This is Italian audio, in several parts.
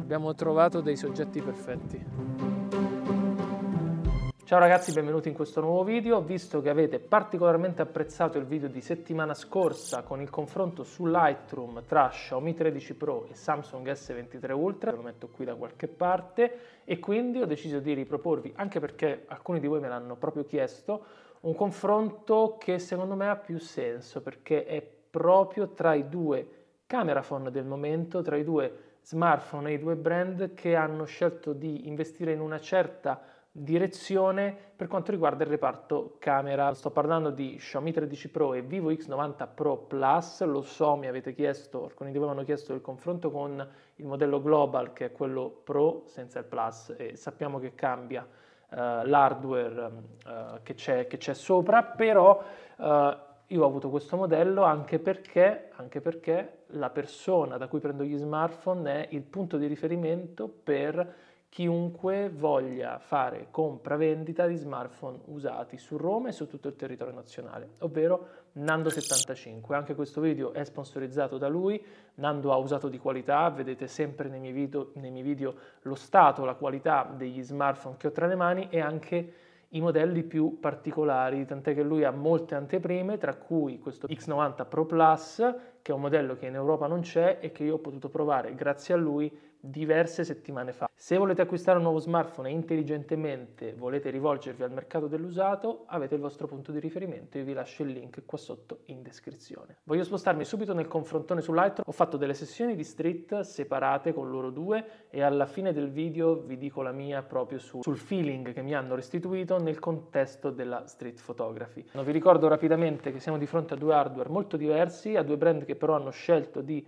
Abbiamo trovato dei soggetti perfetti. Ciao ragazzi, benvenuti in questo nuovo video. Visto che avete particolarmente apprezzato il video di settimana scorsa con il confronto su Lightroom tra Xiaomi 13 Pro e Samsung S23 Ultra, lo metto qui da qualche parte, e quindi ho deciso di riproporvi, anche perché alcuni di voi me l'hanno proprio chiesto, un confronto che secondo me ha più senso, perché è proprio tra i due camera phone del momento, tra i due smartphone e i due brand che hanno scelto di investire in una certa direzione per quanto riguarda il reparto camera. Sto parlando di Xiaomi 13 Pro e Vivo X90 Pro Plus, lo so, mi avete chiesto, alcuni di voi mi hanno chiesto il confronto con il modello Global che è quello Pro senza il Plus e sappiamo che cambia uh, l'hardware uh, che, c'è, che, c'è, sopra, però uh, io ho avuto questo modello anche perché, anche perché la persona da cui prendo gli smartphone è il punto di riferimento per chiunque voglia fare compra-vendita di smartphone usati su Roma e su tutto il territorio nazionale, ovvero Nando75. Anche questo video è sponsorizzato da lui, Nando ha usato di qualità, vedete sempre nei miei video, nei miei video lo stato, la qualità degli smartphone che ho tra le mani e anche i modelli più particolari, tant'è che lui ha molte anteprime, tra cui questo X90 Pro Plus, che è un modello che in Europa non c'è e che io ho potuto provare grazie a lui diverse settimane fa. Se volete acquistare un nuovo smartphone e intelligentemente volete rivolgervi al mercato dell'usato, avete il vostro punto di riferimento, io vi lascio il link qua sotto in descrizione. Voglio spostarmi subito nel confrontone su Lightroom, ho fatto delle sessioni di street separate con loro due e alla fine del video vi dico la mia proprio su, sul feeling che mi hanno restituito nel contesto della street photography. vi ricordo rapidamente che siamo di fronte a due hardware molto diversi, a due brand che però hanno scelto di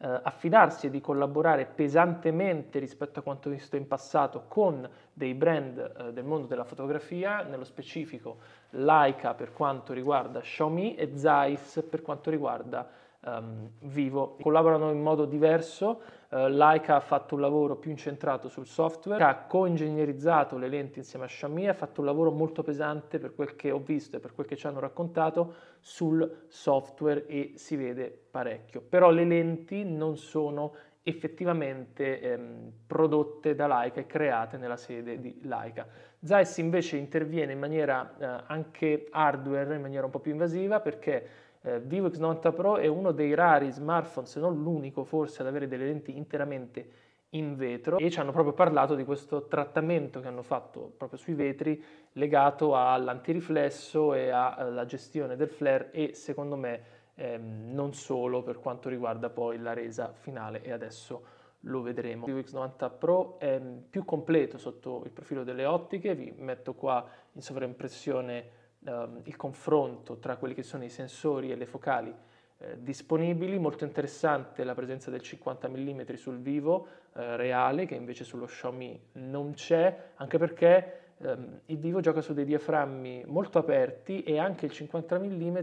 eh, affidarsi e di collaborare pesantemente rispetto a quanto visto in passato con dei brand eh, del mondo della fotografia, nello specifico Leica per quanto riguarda Xiaomi e Zeiss per quanto riguarda um, Vivo. Collaborano in modo diverso, uh, Leica ha fatto un lavoro più incentrato sul software, ha co-ingegnerizzato le lenti insieme a Xiaomi, ha fatto un lavoro molto pesante per quel che ho visto e per quel che ci hanno raccontato sul software e si vede parecchio. Però le lenti non sono effettivamente ehm, prodotte da Leica e create nella sede di Leica. Zeiss invece interviene in maniera eh, anche hardware, in maniera un po' più invasiva perché eh, Vivo X90 Pro è uno dei rari smartphone, se non l'unico forse, ad avere delle lenti interamente in vetro e ci hanno proprio parlato di questo trattamento che hanno fatto proprio sui vetri legato all'antiriflesso e alla gestione del flare e secondo me ehm, non solo per quanto riguarda poi la resa finale e adesso lo vedremo. Vivo X90 Pro è più completo sotto il profilo delle ottiche, vi metto qua in sovraimpressione ehm, il confronto tra quelli che sono i sensori e le focali eh, disponibili, molto interessante la presenza del 50 mm sul vivo eh, reale che invece sullo Xiaomi non c'è, anche perché ehm, il vivo gioca su dei diaframmi molto aperti e anche il 50 mm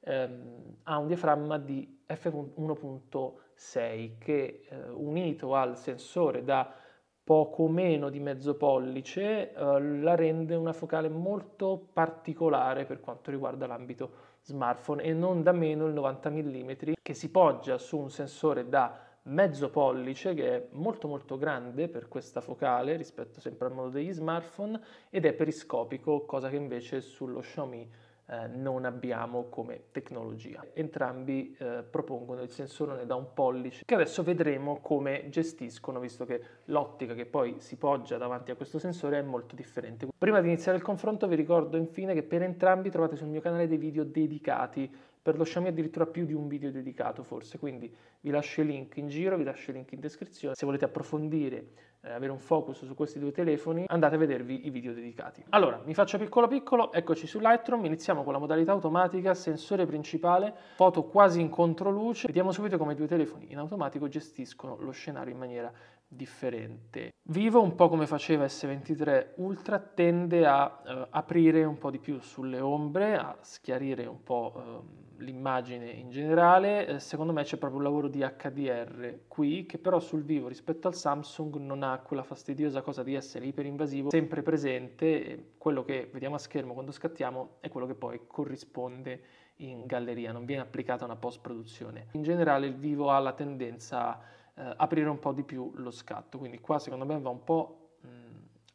ehm, ha un diaframma di f1.6 che eh, unito al sensore da poco meno di mezzo pollice, eh, la rende una focale molto particolare per quanto riguarda l'ambito smartphone e non da meno il 90 mm che si poggia su un sensore da mezzo pollice che è molto molto grande per questa focale rispetto sempre al modo degli smartphone ed è periscopico, cosa che invece sullo Xiaomi eh, non abbiamo come tecnologia. Entrambi eh, propongono il sensore da un pollice che adesso vedremo come gestiscono visto che l'ottica che poi si poggia davanti a questo sensore è molto differente. Prima di iniziare il confronto vi ricordo infine che per entrambi trovate sul mio canale dei video dedicati per lo Xiaomi addirittura più di un video dedicato forse, quindi vi lascio il link in giro, vi lascio il link in descrizione. Se volete approfondire eh, avere un focus su questi due telefoni, andate a vedervi i video dedicati. Allora, mi faccio piccolo piccolo, eccoci su Lightroom, iniziamo con la modalità automatica, sensore principale, foto quasi in controluce, vediamo subito come i due telefoni in automatico gestiscono lo scenario in maniera differente. Vivo, un po' come faceva S23 Ultra, tende a eh, aprire un po' di più sulle ombre, a schiarire un po' eh, l'immagine in generale. Eh, secondo me c'è proprio un lavoro di HDR qui, che però sul vivo rispetto al Samsung non ha quella fastidiosa cosa di essere iperinvasivo, sempre presente. Quello che vediamo a schermo quando scattiamo è quello che poi corrisponde in galleria, non viene applicata una post produzione. In generale il vivo ha la tendenza a eh, aprire un po' di più lo scatto, quindi qua secondo me va un po' mh,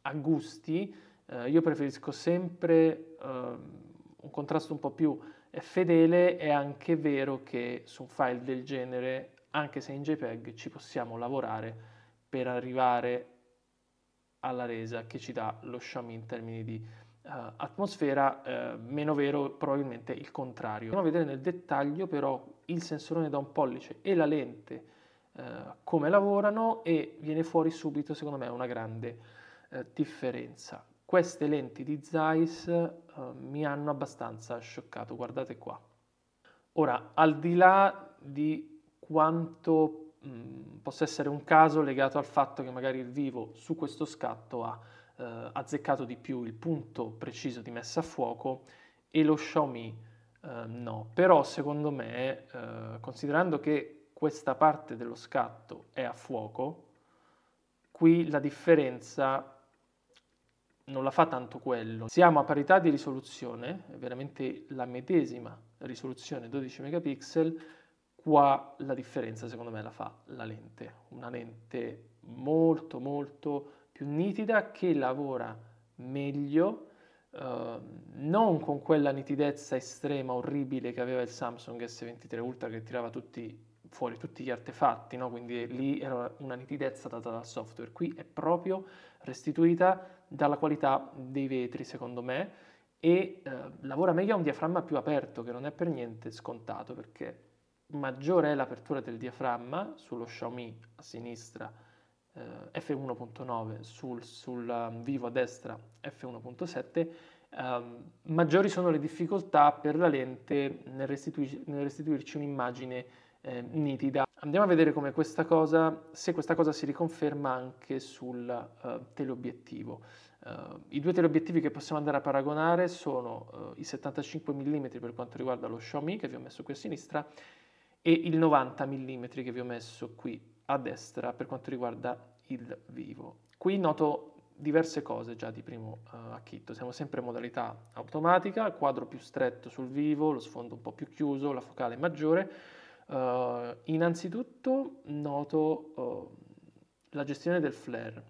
a gusti, eh, io preferisco sempre eh, un contrasto un po' più fedele, è anche vero che su un file del genere, anche se in JPEG, ci possiamo lavorare per arrivare alla resa che ci dà lo Xiaomi in termini di uh, atmosfera, uh, meno vero probabilmente il contrario. Andiamo a vedere nel dettaglio però il sensorone da un pollice e la lente uh, come lavorano e viene fuori subito secondo me una grande differenza. Queste lenti di Zeiss mi hanno abbastanza scioccato, guardate qua. Ora, al di là di quanto mh, possa essere un caso legato al fatto che magari il vivo su questo scatto ha eh, azzeccato di più il punto preciso di messa a fuoco e lo Xiaomi eh, no. Però secondo me, eh, considerando che questa parte dello scatto è a fuoco, qui la differenza non la fa tanto quello. Siamo a parità di risoluzione, è veramente la medesima risoluzione 12 megapixel, Qua la differenza secondo me la fa la lente, una lente molto molto più nitida che lavora meglio, eh, non con quella nitidezza estrema orribile che aveva il Samsung S23 Ultra che tirava tutti, fuori tutti gli artefatti, no? quindi lì era una nitidezza data dal software, qui è proprio restituita dalla qualità dei vetri secondo me e eh, lavora meglio a un diaframma più aperto che non è per niente scontato perché maggiore è l'apertura del diaframma sullo Xiaomi a sinistra eh, f1.9, sul, sul um, vivo a destra f1.7, um, maggiori sono le difficoltà per la lente nel, restituir, nel restituirci un'immagine eh, nitida. Andiamo a vedere come questa cosa, se questa cosa si riconferma anche sul uh, teleobiettivo. Uh, I due teleobiettivi che possiamo andare a paragonare sono uh, i 75 mm per quanto riguarda lo Xiaomi che vi ho messo qui a sinistra e il 90 mm che vi ho messo qui a destra per quanto riguarda il vivo. Qui noto diverse cose già di primo uh, acchitto, siamo sempre in modalità automatica, quadro più stretto sul vivo, lo sfondo un po' più chiuso, la focale maggiore. Uh, innanzitutto noto uh, la gestione del flare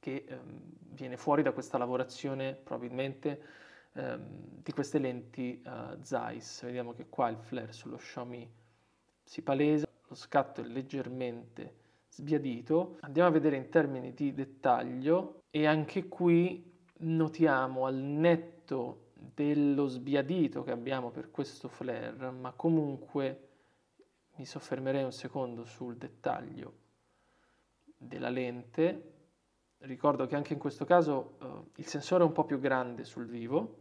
che um, viene fuori da questa lavorazione probabilmente um, di queste lenti Zeiss. Vediamo che qua il flare sullo Xiaomi si palesa, lo scatto è leggermente sbiadito. Andiamo a vedere in termini di dettaglio e anche qui notiamo al netto dello sbiadito che abbiamo per questo flare, ma comunque mi soffermerei un secondo sul dettaglio della lente. Ricordo che anche in questo caso uh, il sensore è un po' più grande sul vivo,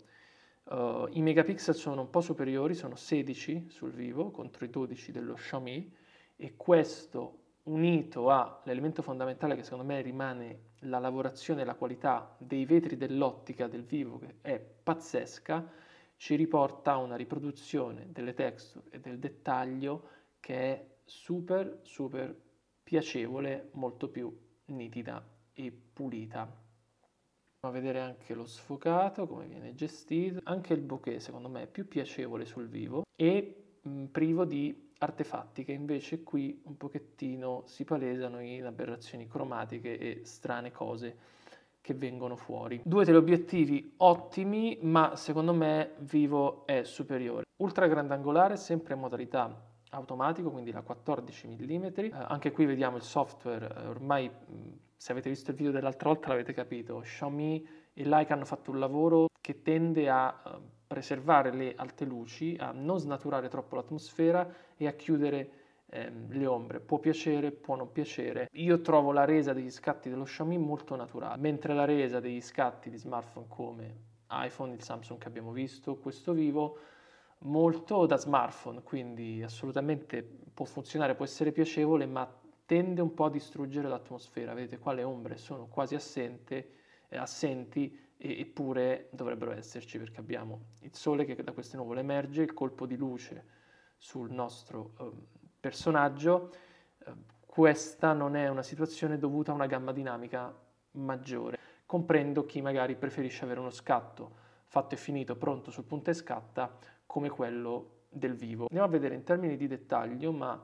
Uh, I megapixel sono un po' superiori, sono 16 sul vivo contro i 12 dello Xiaomi e questo unito all'elemento fondamentale che secondo me rimane la lavorazione e la qualità dei vetri dell'ottica del vivo che è pazzesca, ci riporta a una riproduzione delle texture e del dettaglio che è super super piacevole, molto più nitida e pulita a vedere anche lo sfocato, come viene gestito. Anche il bokeh secondo me è più piacevole sul vivo e mh, privo di artefatti che invece qui un pochettino si palesano in aberrazioni cromatiche e strane cose che vengono fuori. Due teleobiettivi ottimi, ma secondo me Vivo è superiore. Ultra grandangolare, sempre in modalità automatico, quindi la 14 mm. Eh, anche qui vediamo il software, eh, ormai se avete visto il video dell'altra volta l'avete capito, Xiaomi e Leica hanno fatto un lavoro che tende a uh, preservare le alte luci, a non snaturare troppo l'atmosfera e a chiudere ehm, le ombre. Può piacere, può non piacere. Io trovo la resa degli scatti dello Xiaomi molto naturale, mentre la resa degli scatti di smartphone come iPhone, il Samsung che abbiamo visto, questo vivo, molto da smartphone, quindi assolutamente può funzionare, può essere piacevole, ma tende un po' a distruggere l'atmosfera. Vedete qua le ombre sono quasi assente, eh, assenti e, eppure dovrebbero esserci perché abbiamo il sole che da queste nuvole emerge, il colpo di luce sul nostro eh, personaggio. Eh, questa non è una situazione dovuta a una gamma dinamica maggiore. Comprendo chi magari preferisce avere uno scatto fatto e finito, pronto sul punta e scatta, come quello del vivo. Andiamo a vedere in termini di dettaglio, ma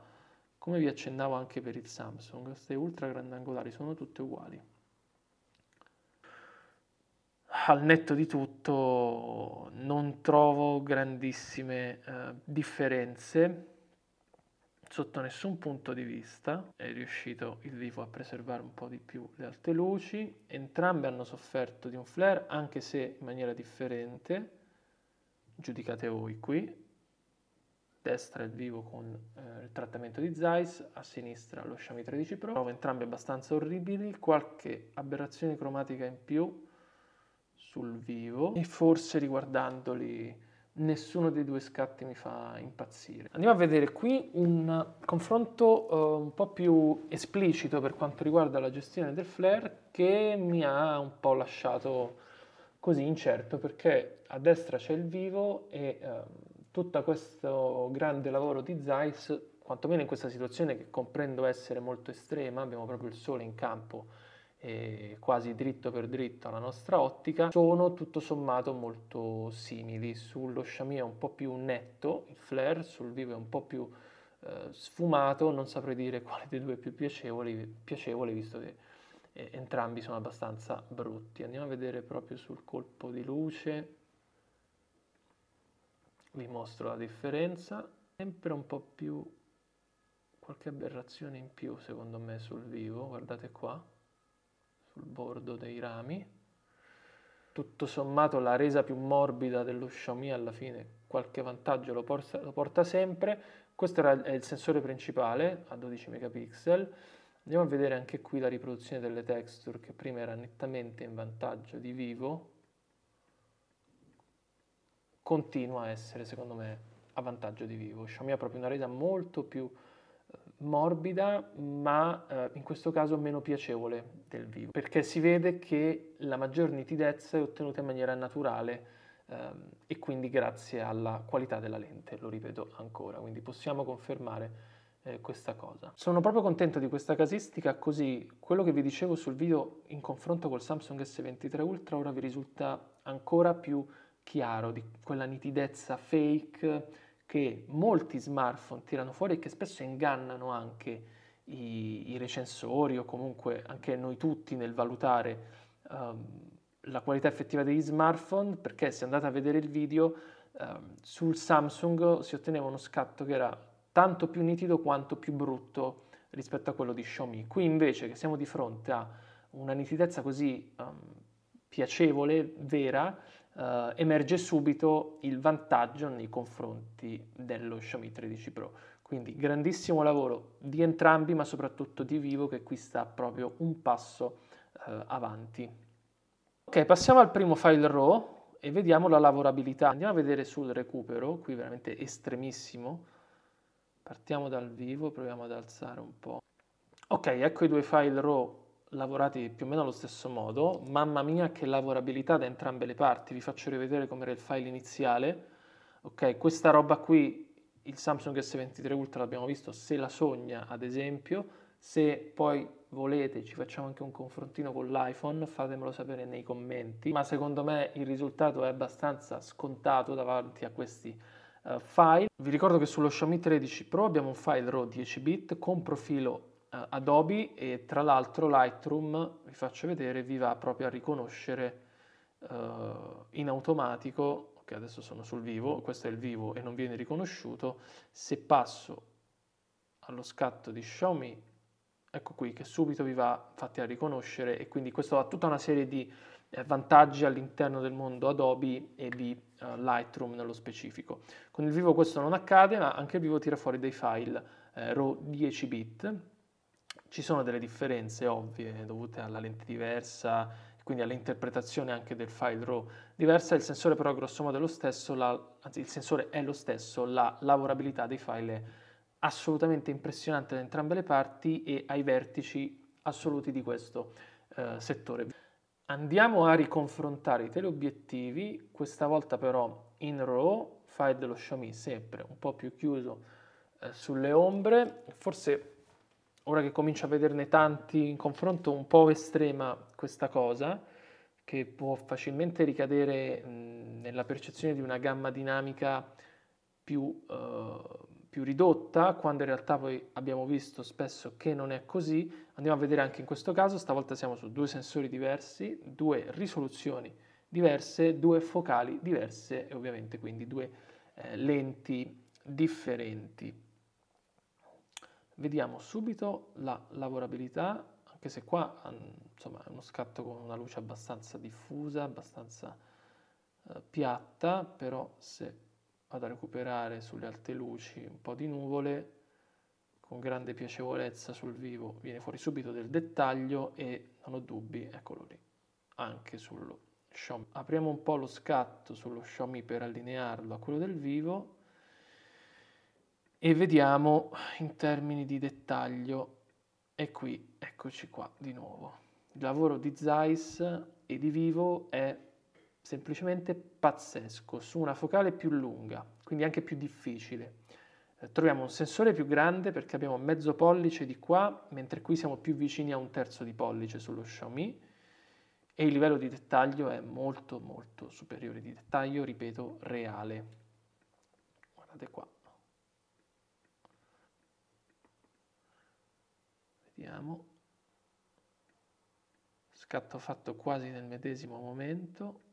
come vi accennavo anche per il Samsung, queste ultra grandangolari sono tutte uguali. Al netto di tutto non trovo grandissime eh, differenze sotto nessun punto di vista è riuscito il vivo a preservare un po' di più le alte luci, entrambe hanno sofferto di un flare anche se in maniera differente, giudicate voi qui, destra il vivo con eh, il trattamento di Zeiss, a sinistra lo Xiaomi 13 Pro, trovo entrambi abbastanza orribili, qualche aberrazione cromatica in più sul vivo. E forse riguardandoli nessuno dei due scatti mi fa impazzire. Andiamo a vedere qui un confronto uh, un po' più esplicito per quanto riguarda la gestione del flare che mi ha un po' lasciato così incerto perché a destra c'è il vivo e uh, tutto questo grande lavoro di Zeiss, quantomeno in questa situazione che comprendo essere molto estrema, abbiamo proprio il sole in campo eh, quasi dritto per dritto alla nostra ottica, sono tutto sommato molto simili. Sullo Xiaomi è un po' più netto il flare, sul vivo è un po' più eh, sfumato, non saprei dire quale dei due è più piacevole, piacevole visto che eh, entrambi sono abbastanza brutti. Andiamo a vedere proprio sul colpo di luce, vi mostro la differenza, sempre un po' più, qualche aberrazione in più secondo me sul vivo, guardate qua sul bordo dei rami. Tutto sommato la resa più morbida dello Xiaomi alla fine qualche vantaggio lo porta, lo porta sempre. Questo era il sensore principale a 12 megapixel. Andiamo a vedere anche qui la riproduzione delle texture che prima era nettamente in vantaggio di vivo. Continua a essere secondo me a vantaggio di vivo. Xiaomi ha proprio una resa molto più morbida ma eh, in questo caso meno piacevole del vivo perché si vede che la maggior nitidezza è ottenuta in maniera naturale ehm, e quindi grazie alla qualità della lente, lo ripeto ancora, quindi possiamo confermare eh, questa cosa. Sono proprio contento di questa casistica così quello che vi dicevo sul video in confronto col Samsung S23 Ultra ora vi risulta ancora più chiaro di quella nitidezza fake che molti smartphone tirano fuori e che spesso ingannano anche i, i recensori o comunque anche noi tutti nel valutare um, la qualità effettiva degli smartphone, perché se andate a vedere il video um, sul Samsung si otteneva uno scatto che era tanto più nitido quanto più brutto rispetto a quello di Xiaomi. Qui invece che siamo di fronte a una nitidezza così um, piacevole, vera, uh, emerge subito il vantaggio nei confronti dello Xiaomi 13 Pro. Quindi grandissimo lavoro di entrambi, ma soprattutto di Vivo che qui sta proprio un passo uh, avanti. Ok, passiamo al primo file RAW e vediamo la lavorabilità. Andiamo a vedere sul recupero, qui veramente estremissimo. Partiamo dal vivo, proviamo ad alzare un po'. Ok, ecco i due file RAW lavorati più o meno allo stesso modo, mamma mia che lavorabilità da entrambe le parti, vi faccio rivedere come era il file iniziale, ok, questa roba qui, il Samsung S23 Ultra l'abbiamo visto, se la sogna ad esempio, se poi volete ci facciamo anche un confrontino con l'iPhone, fatemelo sapere nei commenti, ma secondo me il risultato è abbastanza scontato davanti a questi uh, file. Vi ricordo che sullo Xiaomi 13 Pro abbiamo un file RAW 10 bit con profilo uh, Adobe e tra l'altro Lightroom, vi faccio vedere, vi va proprio a riconoscere uh, in automatico, che adesso sono sul vivo, questo è il vivo e non viene riconosciuto, se passo allo scatto di Xiaomi, ecco qui che subito vi va fatti a riconoscere e quindi questo ha tutta una serie di eh, vantaggi all'interno del mondo Adobe e di uh, Lightroom nello specifico. Con il vivo questo non accade, ma anche il vivo tira fuori dei file eh, RAW 10 bit ci sono delle differenze ovvie dovute alla lente diversa, quindi all'interpretazione anche del file RAW diversa, il sensore però grosso modo è lo stesso, la, anzi il sensore è lo stesso, la lavorabilità dei file è assolutamente impressionante da entrambe le parti e ai vertici assoluti di questo eh, settore. Andiamo a riconfrontare i teleobiettivi, questa volta però in RAW, file dello Xiaomi sempre un po' più chiuso eh, sulle ombre, forse ora che comincio a vederne tanti in confronto, un po' estrema questa cosa, che può facilmente ricadere mh, nella percezione di una gamma dinamica più, eh, più ridotta, quando in realtà poi abbiamo visto spesso che non è così. Andiamo a vedere anche in questo caso, stavolta siamo su due sensori diversi, due risoluzioni diverse, due focali diverse e ovviamente quindi due eh, lenti differenti. Vediamo subito la lavorabilità, anche se qua insomma, è uno scatto con una luce abbastanza diffusa, abbastanza eh, piatta, però se vado a recuperare sulle alte luci un po' di nuvole, con grande piacevolezza sul vivo viene fuori subito del dettaglio e non ho dubbi, eccolo lì, anche sullo Xiaomi. Apriamo un po' lo scatto sullo Xiaomi per allinearlo a quello del vivo e vediamo in termini di dettaglio e qui eccoci qua di nuovo. Il lavoro di Zeiss e di Vivo è semplicemente pazzesco su una focale più lunga, quindi anche più difficile. Eh, troviamo un sensore più grande perché abbiamo mezzo pollice di qua, mentre qui siamo più vicini a un terzo di pollice sullo Xiaomi e il livello di dettaglio è molto molto superiore di dettaglio, ripeto, reale. Guardate qua. Vediamo. Scatto fatto quasi nel medesimo momento.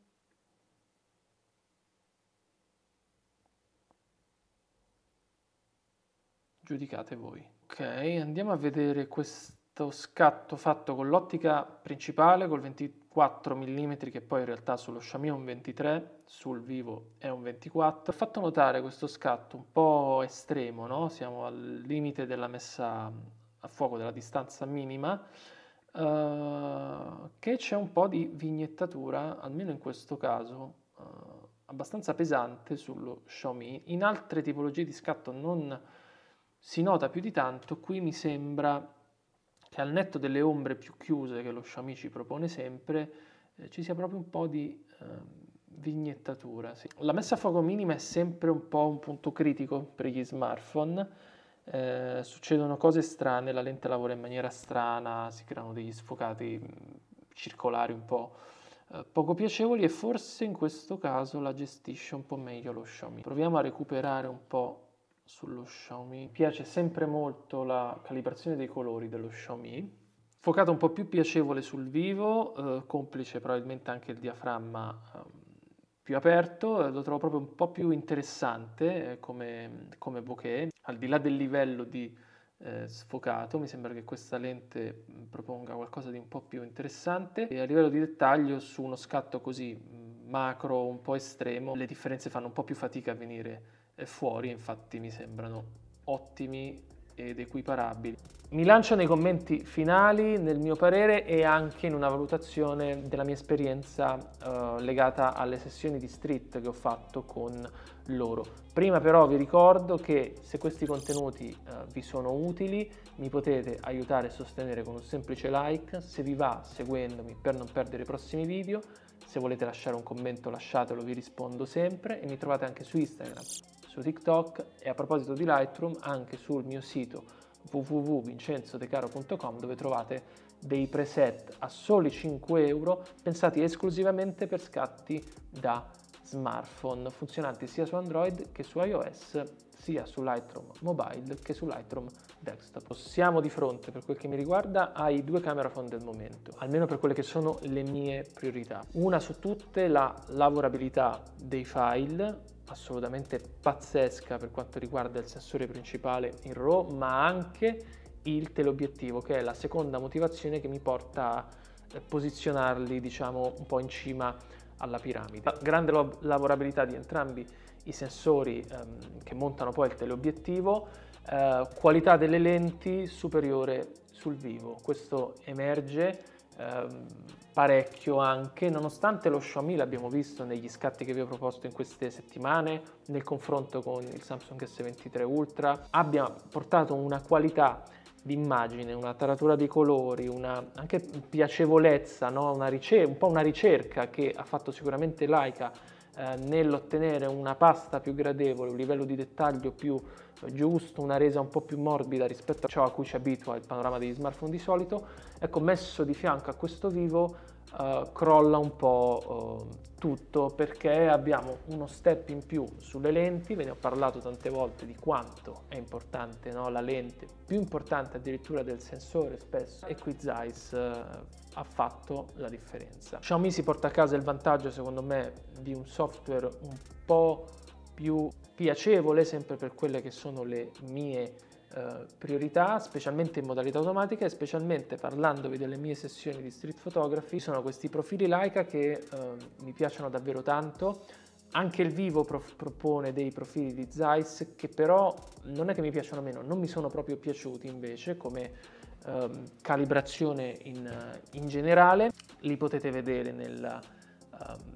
Giudicate voi. Ok, andiamo a vedere questo scatto fatto con l'ottica principale, col 24 mm, che poi in realtà sullo Xiaomi è un 23, sul vivo è un 24. Ho fatto notare questo scatto un po' estremo, no? Siamo al limite della messa a fuoco della distanza minima, uh, che c'è un po' di vignettatura, almeno in questo caso, uh, abbastanza pesante sullo Xiaomi. In altre tipologie di scatto non si nota più di tanto, qui mi sembra che al netto delle ombre più chiuse che lo Xiaomi ci propone sempre, eh, ci sia proprio un po' di eh, vignettatura. Sì. La messa a fuoco minima è sempre un po' un punto critico per gli smartphone, eh, succedono cose strane, la lente lavora in maniera strana, si creano degli sfocati mm, circolari un po' eh, poco piacevoli e forse in questo caso la gestisce un po' meglio lo Xiaomi. Proviamo a recuperare un po' sullo Xiaomi. Mi piace sempre molto la calibrazione dei colori dello Xiaomi. Focata un po' più piacevole sul vivo, eh, complice probabilmente anche il diaframma eh, più aperto, eh, lo trovo proprio un po' più interessante eh, come, come bokeh. Al di là del livello di eh, sfocato, mi sembra che questa lente mm, proponga qualcosa di un po' più interessante e a livello di dettaglio su uno scatto così mm, macro, un po' estremo, le differenze fanno un po' più fatica a venire fuori, infatti mi sembrano ottimi ed equiparabili. Mi lancio nei commenti finali nel mio parere e anche in una valutazione della mia esperienza eh, legata alle sessioni di street che ho fatto con loro. Prima però vi ricordo che se questi contenuti eh, vi sono utili mi potete aiutare e sostenere con un semplice like, se vi va seguendomi per non perdere i prossimi video, se volete lasciare un commento lasciatelo, vi rispondo sempre e mi trovate anche su Instagram, su TikTok e a proposito di Lightroom anche sul mio sito www.vincenzodecaro.com dove trovate dei preset a soli 5 euro pensati esclusivamente per scatti da smartphone funzionanti sia su Android che su iOS sia su Lightroom Mobile che su Lightroom Desktop. Siamo di fronte, per quel che mi riguarda, ai due camera phone del momento, almeno per quelle che sono le mie priorità. Una su tutte la lavorabilità dei file, assolutamente pazzesca per quanto riguarda il sensore principale in RAW, ma anche il teleobiettivo, che è la seconda motivazione che mi porta a eh, posizionarli, diciamo, un po' in cima alla piramide. Grande lavorabilità di entrambi i sensori ehm, che montano poi il teleobiettivo, eh, qualità delle lenti superiore sul vivo, questo emerge ehm, parecchio anche, nonostante lo Xiaomi l'abbiamo visto negli scatti che vi ho proposto in queste settimane, nel confronto con il Samsung S23 Ultra, abbia portato una qualità di immagine, una taratura dei colori, una anche piacevolezza, no? una ricer- un po' una ricerca che ha fatto sicuramente Leica eh, nell'ottenere una pasta più gradevole, un livello di dettaglio più giusto, una resa un po' più morbida rispetto a ciò a cui ci abitua il panorama degli smartphone di solito, ecco messo di fianco a questo vivo uh, crolla un po' uh, tutto perché abbiamo uno step in più sulle lenti, ve ne ho parlato tante volte di quanto è importante no? la lente, più importante addirittura del sensore spesso e qui Zeiss uh, ha fatto la differenza. Xiaomi si porta a casa il vantaggio secondo me di un software un po' più piacevole sempre per quelle che sono le mie eh, priorità, specialmente in modalità automatica e specialmente parlandovi delle mie sessioni di street photography, sono questi profili Leica che eh, mi piacciono davvero tanto. Anche il Vivo propone dei profili di Zeiss che però non è che mi piacciono meno, non mi sono proprio piaciuti invece come ehm, calibrazione in, in generale. Li potete vedere nel, Ehm,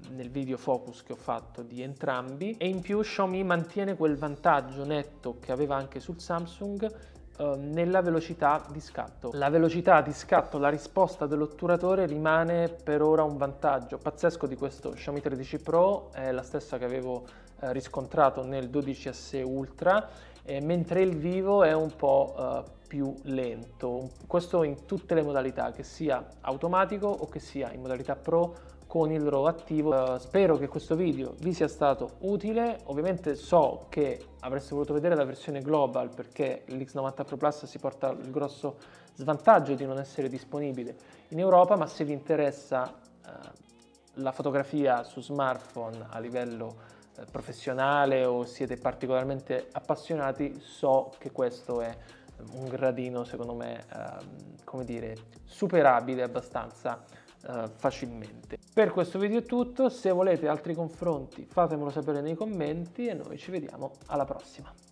nel video focus che ho fatto di entrambi e in più Xiaomi mantiene quel vantaggio netto che aveva anche sul Samsung uh, nella velocità di scatto. La velocità di scatto, la risposta dell'otturatore rimane per ora un vantaggio pazzesco di questo Xiaomi 13 Pro, è la stessa che avevo uh, riscontrato nel 12S Ultra, eh, mentre il vivo è un po' uh, più lento. Questo in tutte le modalità, che sia automatico o che sia in modalità Pro con il RAW attivo. Uh, spero che questo video vi sia stato utile, ovviamente so che avreste voluto vedere la versione global perché l'X90 Pro Plus si porta il grosso svantaggio di non essere disponibile in Europa, ma se vi interessa uh, la fotografia su smartphone a livello uh, professionale o siete particolarmente appassionati, so che questo è un gradino secondo me, ehm, come dire, superabile abbastanza uh, facilmente. Per questo video è tutto, se volete altri confronti fatemelo sapere nei commenti e noi ci vediamo alla prossima.